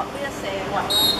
呢一社。